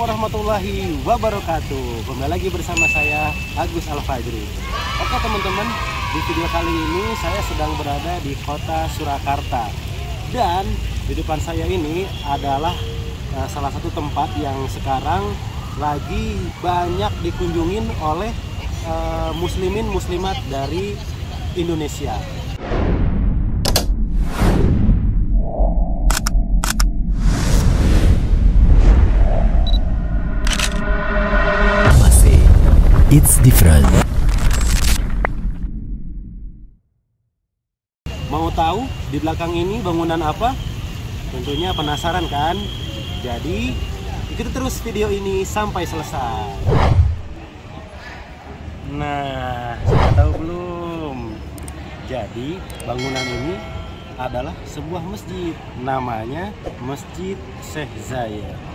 Assalamualaikum warahmatullahi wabarakatuh. Kembali lagi bersama saya Agus Al-Fajri Oke teman-teman Di video kali ini saya sedang berada di kota Surakarta. Dan di depan saya ini adalah uh, salah satu tempat yang sekarang lagi banyak dikunjungin oleh uh, muslimin muslimat dari Indonesia It's different. Mau tahu di belakang ini bangunan apa? Tentunya penasaran kan? Jadi ikuti terus video ini sampai selesai. Nah, sudah tahu belum? Jadi bangunan ini adalah sebuah masjid. Namanya Masjid Syekh Zayed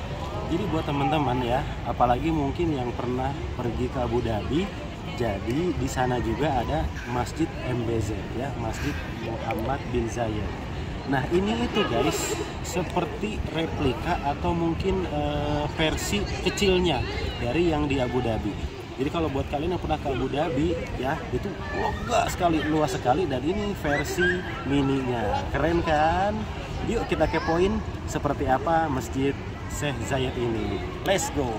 jadi buat teman-teman ya apalagi mungkin yang pernah pergi ke Abu Dhabi jadi di sana juga ada Masjid MBZ ya Masjid Muhammad bin Zayed. Nah ini itu guys seperti replika atau mungkin e, versi kecilnya dari yang di Abu Dhabi. Jadi kalau buat kalian yang pernah ke Abu Dhabi ya itu lega sekali luas sekali dan ini versi mininya. Keren kan? Yuk kita kepoin seperti apa masjid Syekh Zayed ini. Let's go.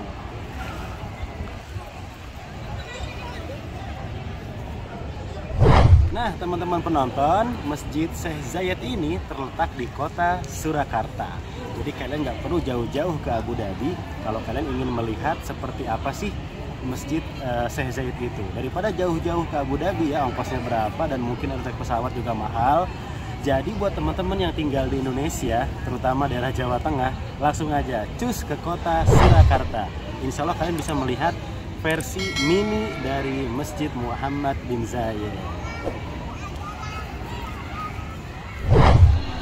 Nah, teman-teman penonton, Masjid Syekh Zayed ini terletak di kota Surakarta. Jadi kalian nggak perlu jauh-jauh ke Abu Dhabi kalau kalian ingin melihat seperti apa sih Masjid uh, Syekh Zayed itu. Daripada jauh-jauh ke Abu Dhabi ya ongkosnya berapa dan mungkin harus pesawat juga mahal. Jadi buat teman-teman yang tinggal di Indonesia, terutama daerah Jawa Tengah, langsung aja cus ke kota Surakarta. Insya Allah kalian bisa melihat versi mini dari Masjid Muhammad bin Zayed.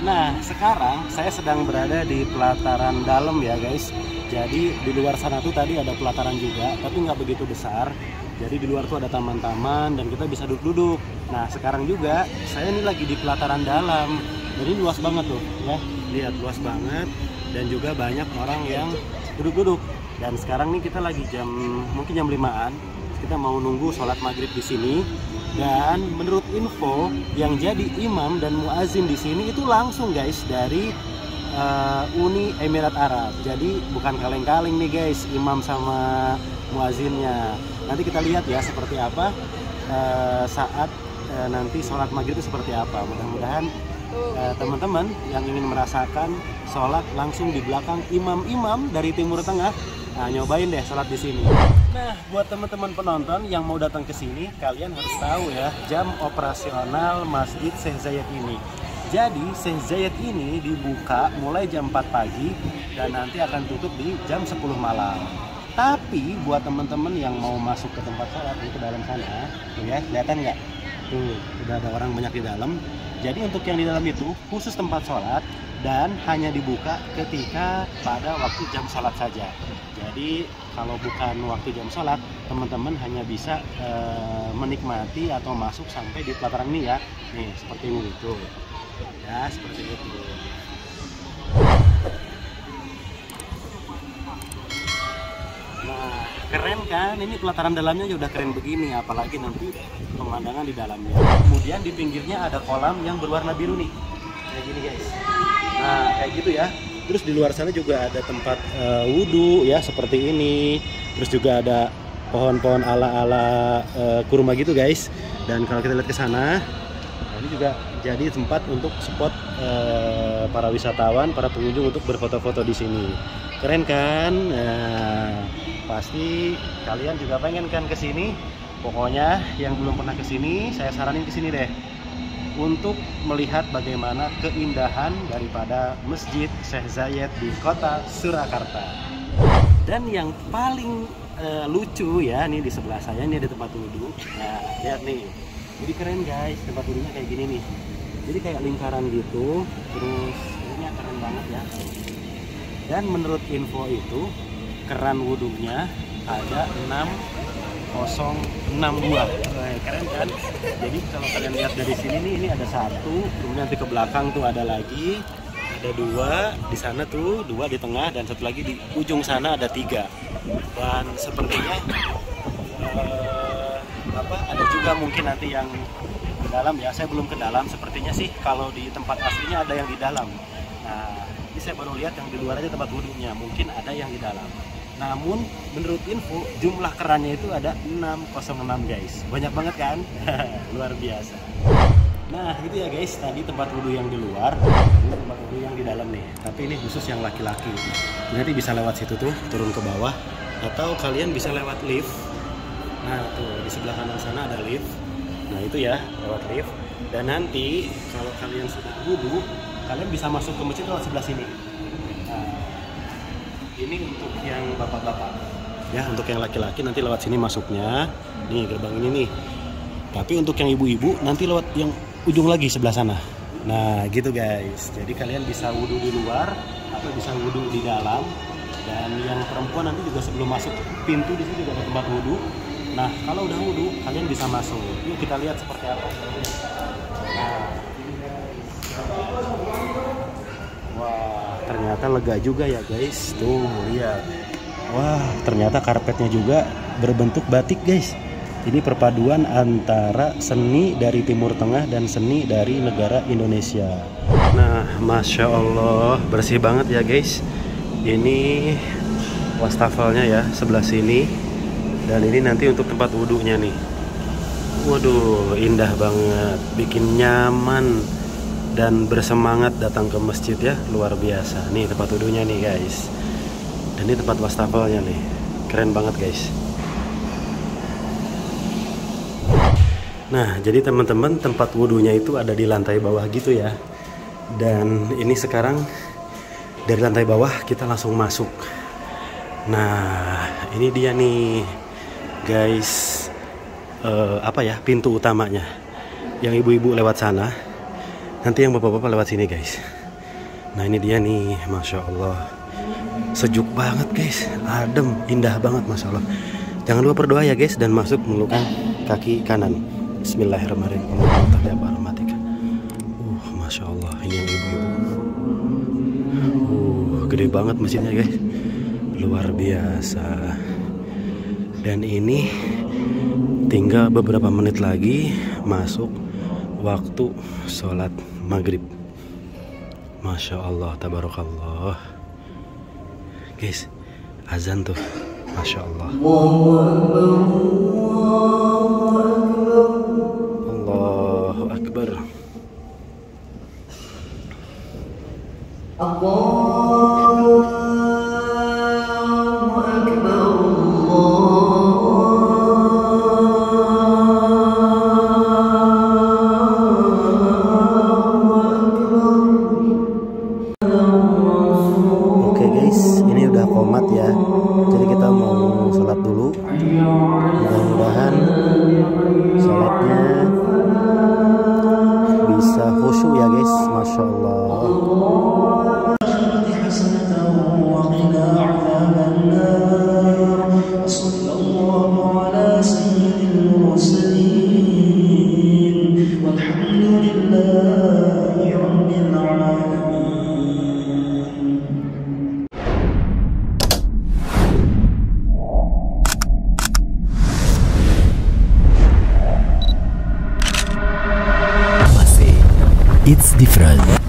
Nah, sekarang saya sedang berada di pelataran dalam ya guys. Jadi di luar sana tuh tadi ada pelataran juga, tapi nggak begitu besar. Jadi di luar tuh ada taman-taman dan kita bisa duduk-duduk. Nah sekarang juga saya ini lagi di pelataran dalam. Jadi luas banget tuh ya. Lihat luas banget dan juga banyak orang yang duduk-duduk. Dan sekarang nih kita lagi jam mungkin jam 5-an. Kita mau nunggu sholat maghrib di sini. Dan menurut info yang jadi imam dan muazin di sini itu langsung guys dari uh, Uni Emirat Arab. Jadi bukan kaleng-kaleng nih guys, imam sama muazinnya. Nanti kita lihat ya seperti apa uh, saat uh, nanti sholat maghrib itu seperti apa. Mudah-mudahan teman-teman uh, yang ingin merasakan sholat langsung di belakang imam-imam dari Timur Tengah, nah nyobain deh sholat di sini. Nah, buat teman-teman penonton yang mau datang ke sini, kalian harus tahu ya jam operasional Masjid Syekh Zayed ini. Jadi Syekh Zayed ini dibuka mulai jam 4 pagi dan nanti akan tutup di jam 10 malam. Tapi buat teman-teman yang mau masuk ke tempat sholat ke dalam sana, tuh ya, kelihatan nggak? Tuh, udah ada orang banyak di dalam. Jadi untuk yang di dalam itu khusus tempat sholat dan hanya dibuka ketika pada waktu jam sholat saja. Jadi kalau bukan waktu jam sholat, teman-teman hanya bisa e, menikmati atau masuk sampai di pelataran ini ya. Nih seperti ini tuh ya seperti itu. Nah keren kan? Ini pelataran dalamnya sudah keren begini apalagi nanti pemandangan di dalamnya. Kemudian di pinggirnya ada kolam yang berwarna biru nih. Kayak gini guys. Nah kayak gitu ya terus di luar sana juga ada tempat uh, wudhu ya seperti ini terus juga ada pohon-pohon ala-ala uh, kurma gitu guys dan kalau kita lihat ke sana ini juga jadi tempat untuk spot uh, para wisatawan, para pengunjung untuk berfoto-foto di sini. Keren kan? Nah, pasti kalian juga pengen kan ke sini. Pokoknya yang belum pernah ke sini, saya saranin ke sini deh untuk melihat bagaimana keindahan daripada Masjid Syekh Zayed di kota Surakarta. Dan yang paling uh, lucu ya, nih di sebelah saya ini ada tempat wudhu. Nah, lihat nih jadi keren guys tempat duduknya kayak gini nih jadi kayak lingkaran gitu terus ini keren banget ya dan menurut info itu keran wudhunya ada 6062 keren kan? Jadi kalau kalian lihat dari sini nih ini ada satu kemudian nanti ke belakang tuh ada lagi ada dua di sana tuh dua di tengah dan satu lagi di ujung sana ada tiga. Dan sepertinya eh, apa ada juga mungkin nanti yang ke dalam ya. Saya belum ke dalam. Sepertinya sih kalau di tempat aslinya ada yang di dalam. Nah ini saya baru lihat yang di luar aja tempat wudhunya. Mungkin ada yang di dalam namun menurut info jumlah kerannya itu ada 606 guys banyak banget kan luar biasa Nah itu ya guys, tadi tempat wudhu yang di luar, ini tempat wudhu yang di dalam nih. Tapi ini khusus yang laki-laki. Nanti bisa lewat situ tuh, turun ke bawah, atau kalian bisa lewat lift. Nah tuh di sebelah kanan sana ada lift. Nah itu ya lewat lift. Dan nanti kalau kalian sudah wudhu, kalian bisa masuk ke masjid lewat sebelah sini. Ini untuk yang bapak-bapak. Ya untuk yang laki-laki nanti lewat sini masuknya. Nih gerbang ini nih. Tapi untuk yang ibu-ibu nanti lewat yang ujung lagi sebelah sana. Nah, gitu guys. Jadi kalian bisa wudhu di luar atau bisa wudhu di dalam. Dan yang perempuan nanti juga sebelum masuk pintu di sini juga ada tempat wudhu. Nah, kalau udah wudhu, kalian bisa masuk. Yuk kita lihat seperti apa. Nah. Wah, ternyata lega juga ya guys. Tuh, lihat. Wah, ternyata karpetnya juga berbentuk batik guys. Ini perpaduan antara seni dari Timur Tengah dan seni dari negara Indonesia. Nah, masya Allah, bersih banget ya guys. Ini wastafelnya ya sebelah sini, dan ini nanti untuk tempat wudhunya nih. Waduh, indah banget, bikin nyaman dan bersemangat datang ke masjid ya, luar biasa. Nih tempat wudhunya nih guys, dan ini tempat wastafelnya nih, keren banget guys. Nah, jadi teman-teman tempat wudhunya itu ada di lantai bawah gitu ya. Dan ini sekarang dari lantai bawah kita langsung masuk. Nah, ini dia nih, guys. Eh, apa ya pintu utamanya? Yang ibu-ibu lewat sana. Nanti yang bapak-bapak lewat sini, guys. Nah, ini dia nih, masya Allah. Sejuk banget, guys. Adem, indah banget, masya Allah. Jangan lupa berdoa ya, guys, dan masuk melukkan kaki kanan. Bismillahirrahmanirrahim. Uh, masya Allah, ini yang ibu-ibu. Uh, gede banget mesinnya guys, luar biasa. Dan ini tinggal beberapa menit lagi masuk waktu sholat maghrib. Masya Allah, tabarakallah. Guys, azan tuh, masya Allah. Allahu Akbar. Oke It's different.